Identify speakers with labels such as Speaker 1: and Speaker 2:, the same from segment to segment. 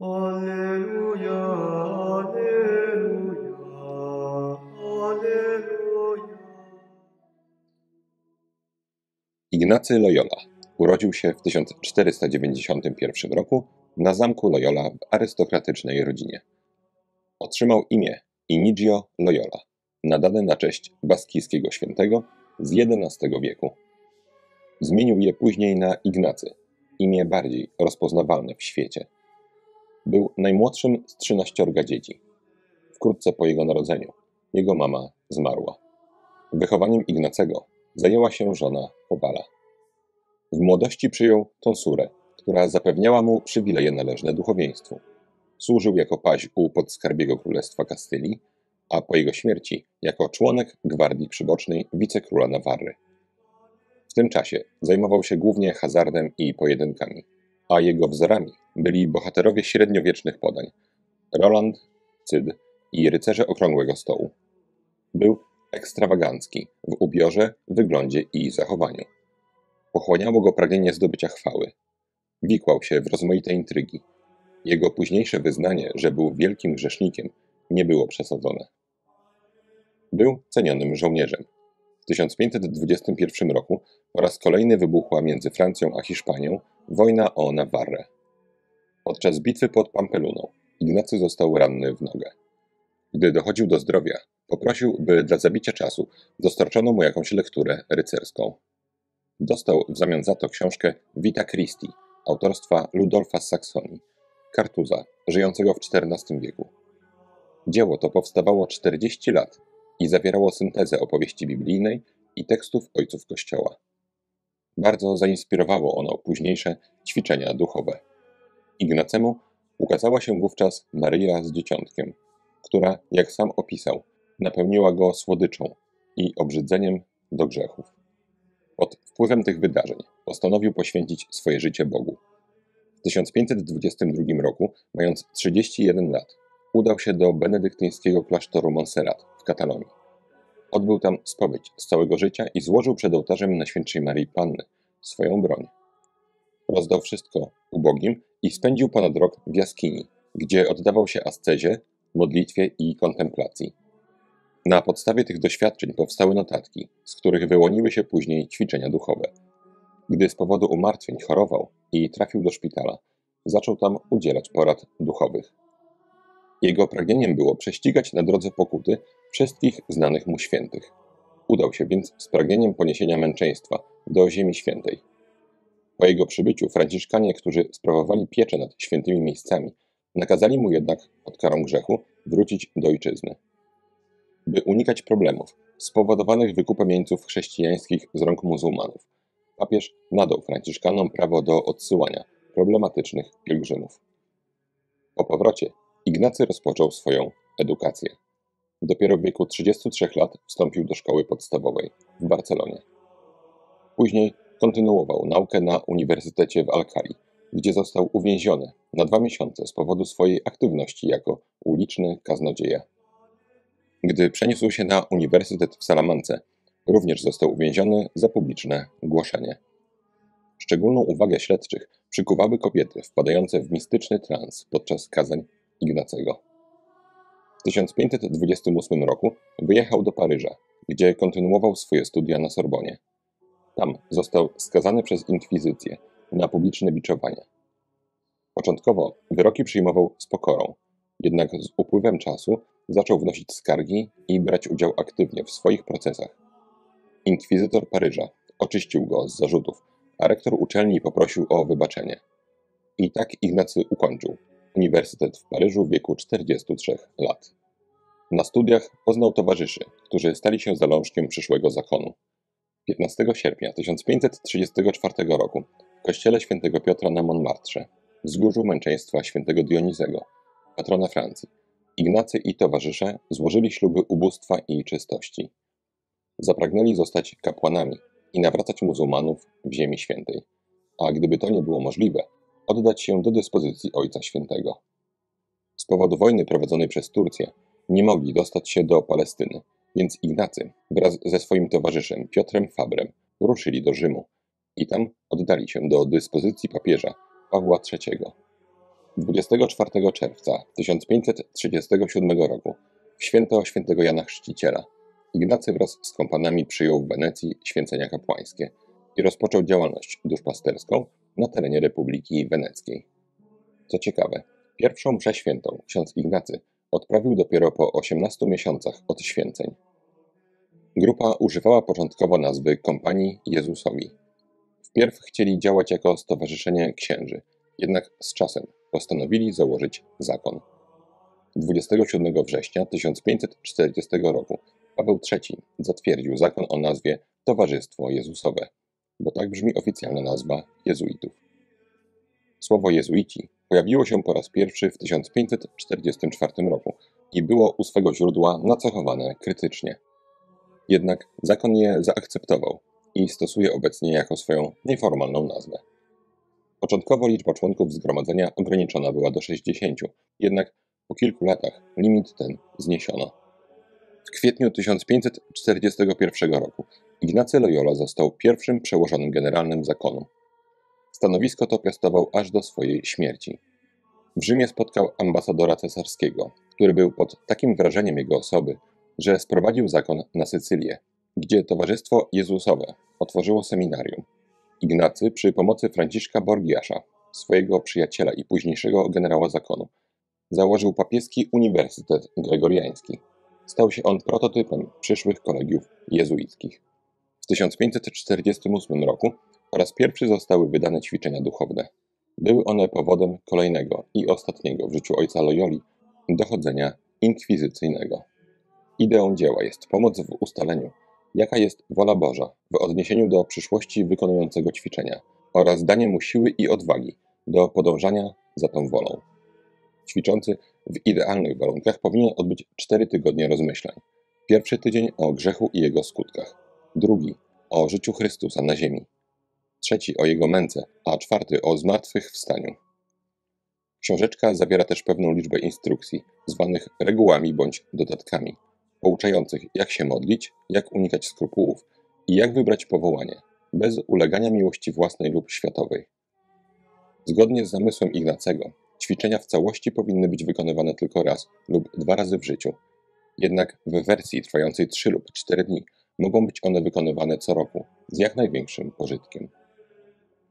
Speaker 1: Alleluja, Alleluja, Alleluja.
Speaker 2: Ignacy Loyola urodził się w 1491 roku na zamku Loyola w arystokratycznej rodzinie. Otrzymał imię Inigio Loyola, nadane na cześć baskijskiego świętego z XI wieku. Zmienił je później na Ignacy, imię bardziej rozpoznawalne w świecie. Był najmłodszym z trzynaściorga dzieci. Wkrótce po jego narodzeniu jego mama zmarła. Wychowaniem Ignacego zajęła się żona Kowala. W młodości przyjął tonsurę, która zapewniała mu przywileje należne duchowieństwu. Służył jako paź u podskarbiego królestwa Kastylii, a po jego śmierci jako członek gwardii przybocznej wicekróla Nawarry. W tym czasie zajmował się głównie hazardem i pojedynkami, a jego wzorami byli bohaterowie średniowiecznych podań Roland, Cyd i rycerze okrągłego stołu. Był ekstrawagancki w ubiorze, wyglądzie i zachowaniu. Pochłaniało go pragnienie zdobycia chwały. Wikłał się w rozmaite intrygi. Jego późniejsze wyznanie, że był wielkim grzesznikiem, nie było przesadzone. Był cenionym żołnierzem. W 1521 roku po raz kolejny wybuchła między Francją a Hiszpanią wojna o Nawarrę. Podczas bitwy pod Pampeluną Ignacy został ranny w nogę. Gdy dochodził do zdrowia, poprosił, by dla zabicia czasu dostarczono mu jakąś lekturę rycerską. Dostał w zamian za to książkę Vita Christi autorstwa Ludolfa z Saksonii, kartuza żyjącego w XIV wieku. Dzieło to powstawało 40 lat i zawierało syntezę opowieści biblijnej i tekstów ojców Kościoła. Bardzo zainspirowało ono późniejsze ćwiczenia duchowe. Ignacemu ukazała się wówczas Maryja z dzieciątkiem, która, jak sam opisał, napełniła go słodyczą i obrzydzeniem do grzechów. Pod wpływem tych wydarzeń postanowił poświęcić swoje życie Bogu. W 1522 roku, mając 31 lat, udał się do benedyktyńskiego klasztoru Montserrat w Katalonii. Odbył tam spowiedź z całego życia i złożył przed ołtarzem Najświętszej Marii Panny swoją broń. Rozdał wszystko ubogim i spędził ponad rok w jaskini, gdzie oddawał się ascezie, modlitwie i kontemplacji. Na podstawie tych doświadczeń powstały notatki, z których wyłoniły się później ćwiczenia duchowe. Gdy z powodu umartwień chorował i trafił do szpitala, zaczął tam udzielać porad duchowych. Jego pragnieniem było prześcigać na drodze pokuty wszystkich znanych mu świętych. Udał się więc z pragnieniem poniesienia męczeństwa do Ziemi Świętej. Po jego przybyciu Franciszkanie, którzy sprawowali pieczę nad świętymi miejscami, nakazali mu jednak pod karą grzechu wrócić do ojczyzny. By unikać problemów spowodowanych wykupem jeńców chrześcijańskich z rąk muzułmanów, papież nadał Franciszkanom prawo do odsyłania problematycznych pielgrzymów. Po powrocie Ignacy rozpoczął swoją edukację. Dopiero w wieku 33 lat wstąpił do szkoły podstawowej w Barcelonie. Później kontynuował naukę na Uniwersytecie w Alcali, gdzie został uwięziony na dwa miesiące z powodu swojej aktywności jako uliczny kaznodzieja. Gdy przeniósł się na Uniwersytet w Salamance, również został uwięziony za publiczne głoszenie. Szczególną uwagę śledczych przykuwały kobiety wpadające w mistyczny trans podczas kazań Ignacego. W 1528 roku wyjechał do Paryża, gdzie kontynuował swoje studia na Sorbonie. Tam został skazany przez inkwizycję na publiczne biczowanie. Początkowo wyroki przyjmował z pokorą, jednak z upływem czasu zaczął wnosić skargi i brać udział aktywnie w swoich procesach. Inkwizytor Paryża oczyścił go z zarzutów, a rektor uczelni poprosił o wybaczenie. I tak Ignacy ukończył Uniwersytet w Paryżu w wieku 43 lat. Na studiach poznał towarzyszy, którzy stali się zalążkiem przyszłego zakonu. 15 sierpnia 1534 roku w kościele świętego Piotra na Montmartre, wzgórzu męczeństwa świętego Dionizego, patrona Francji, Ignacy i towarzysze złożyli śluby ubóstwa i czystości. Zapragnęli zostać kapłanami i nawracać muzułmanów w Ziemi Świętej, a gdyby to nie było możliwe, oddać się do dyspozycji Ojca Świętego. Z powodu wojny prowadzonej przez Turcję nie mogli dostać się do Palestyny, więc Ignacy wraz ze swoim towarzyszem Piotrem Fabrem ruszyli do Rzymu i tam oddali się do dyspozycji papieża Pawła III. 24 czerwca 1537 roku, w święto świętego Jana Chrzciciela, Ignacy wraz z kompanami przyjął w Wenecji święcenia kapłańskie i rozpoczął działalność duszpasterską na terenie Republiki Weneckiej. Co ciekawe, pierwszą mszę świętą ksiądz Ignacy odprawił dopiero po 18 miesiącach od święceń. Grupa używała początkowo nazwy Kompanii Jezusowi. Wpierw chcieli działać jako Stowarzyszenie Księży, jednak z czasem postanowili założyć zakon. 27 września 1540 roku Paweł III zatwierdził zakon o nazwie Towarzystwo Jezusowe, bo tak brzmi oficjalna nazwa jezuitów. Słowo jezuici pojawiło się po raz pierwszy w 1544 roku i było u swego źródła nacechowane krytycznie. Jednak zakon je zaakceptował i stosuje obecnie jako swoją nieformalną nazwę. Początkowo liczba członków zgromadzenia ograniczona była do 60, jednak po kilku latach limit ten zniesiono. W kwietniu 1541 roku Ignacy Loyola został pierwszym przełożonym generalnym zakonu. Stanowisko to piastował aż do swojej śmierci. W Rzymie spotkał ambasadora cesarskiego, który był pod takim wrażeniem jego osoby, że sprowadził zakon na Sycylię, gdzie Towarzystwo Jezusowe otworzyło seminarium. Ignacy przy pomocy Franciszka Borgiasza, swojego przyjaciela i późniejszego generała zakonu, założył papieski Uniwersytet Gregoriański. Stał się on prototypem przyszłych kolegiów jezuickich. W 1548 roku po raz pierwszy zostały wydane ćwiczenia duchowne. Były one powodem kolejnego i ostatniego w życiu ojca Loyoli dochodzenia inkwizycyjnego. Ideą dzieła jest pomoc w ustaleniu, jaka jest wola Boża w odniesieniu do przyszłości wykonującego ćwiczenia oraz danie mu siły i odwagi do podążania za tą wolą. Ćwiczący w idealnych warunkach powinien odbyć cztery tygodnie rozmyślań. Pierwszy tydzień o grzechu i jego skutkach, drugi o życiu Chrystusa na ziemi, trzeci o jego męce, a czwarty o zmartwychwstaniu. Książeczka zawiera też pewną liczbę instrukcji, zwanych regułami bądź dodatkami, pouczających jak się modlić, jak unikać skrupułów i jak wybrać powołanie, bez ulegania miłości własnej lub światowej. Zgodnie z zamysłem Ignacego, ćwiczenia w całości powinny być wykonywane tylko raz lub dwa razy w życiu. Jednak w wersji trwającej 3 lub 4 dni mogą być one wykonywane co roku z jak największym pożytkiem.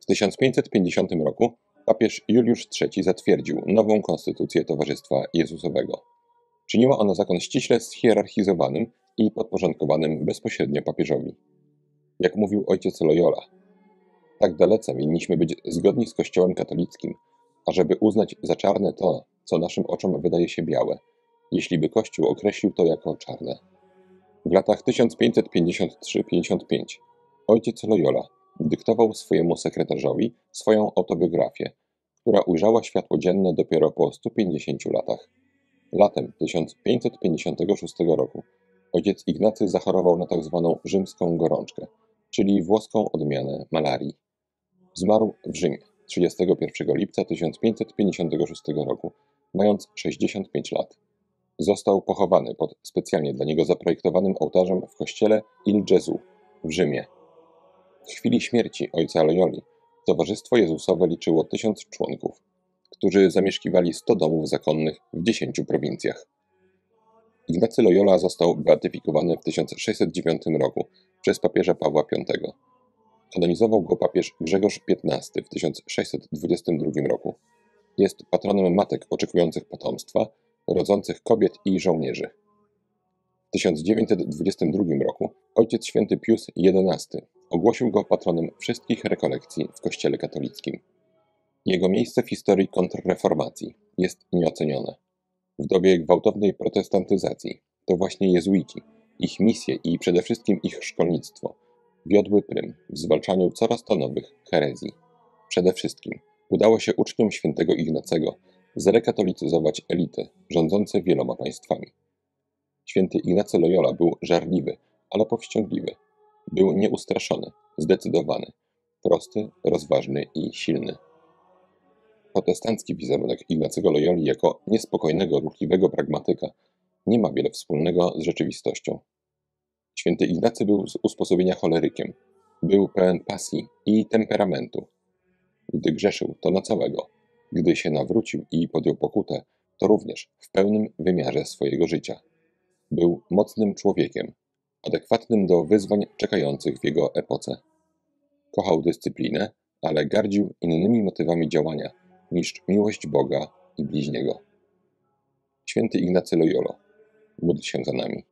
Speaker 2: W 1550 roku papież Juliusz III zatwierdził nową konstytucję Towarzystwa Jezusowego. Czyniła ona zakon ściśle schierarchizowanym i podporządkowanym bezpośrednio papieżowi. Jak mówił ojciec Loyola, tak dalece winniśmy być zgodni z Kościołem katolickim, ażeby uznać za czarne to, co naszym oczom wydaje się białe, jeśli by Kościół określił to jako czarne. W latach 1553-55 ojciec Loyola dyktował swojemu sekretarzowi swoją autobiografię, która ujrzała światło dzienne dopiero po 150 latach. Latem 1556 roku ojciec Ignacy zachorował na tzw. Tak rzymską gorączkę, czyli włoską odmianę malarii. Zmarł w Rzymie 31 lipca 1556 roku, mając 65 lat. Został pochowany pod specjalnie dla niego zaprojektowanym ołtarzem w kościele Il Gesù w Rzymie. W chwili śmierci ojca Loyoli Towarzystwo Jezusowe liczyło tysiąc członków, którzy zamieszkiwali 100 domów zakonnych w 10 prowincjach. Ignacy Loyola został beatyfikowany w 1609 roku przez papieża Pawła V. Kanonizował go papież Grzegorz XV w 1622 roku. Jest patronem matek oczekujących potomstwa, rodzących kobiet i żołnierzy. W 1922 roku ojciec święty Pius XI ogłosił go patronem wszystkich rekolekcji w Kościele katolickim. Jego miejsce w historii kontrreformacji jest nieocenione. W dobie gwałtownej protestantyzacji to właśnie jezuici, ich misje i przede wszystkim ich szkolnictwo wiodły prym w zwalczaniu coraz to nowych herezji. Przede wszystkim udało się uczniom świętego Ignacego zrekatolicyzować elity rządzące wieloma państwami. Święty Ignacy Loyola był żarliwy, ale powściągliwy. Był nieustraszony, zdecydowany, prosty, rozważny i silny. Protestancki wizerunek Ignacego Loyoli jako niespokojnego, ruchliwego pragmatyka nie ma wiele wspólnego z rzeczywistością. Święty Ignacy był z usposobienia cholerykiem. Był pełen pasji i temperamentu. Gdy grzeszył, to na całego. Gdy się nawrócił i podjął pokutę, to również w pełnym wymiarze swojego życia. Był mocnym człowiekiem, adekwatnym do wyzwań czekających w jego epoce. Kochał dyscyplinę, ale gardził innymi motywami działania niż miłość Boga i bliźniego. Święty Ignacy Loyolo, módl się za nami.